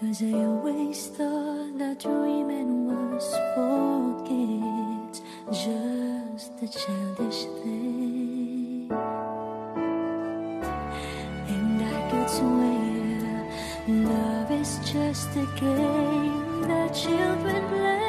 'Cause I always thought that dreaming was for kids, just a childish thing. And I could swear love is just a game that children play.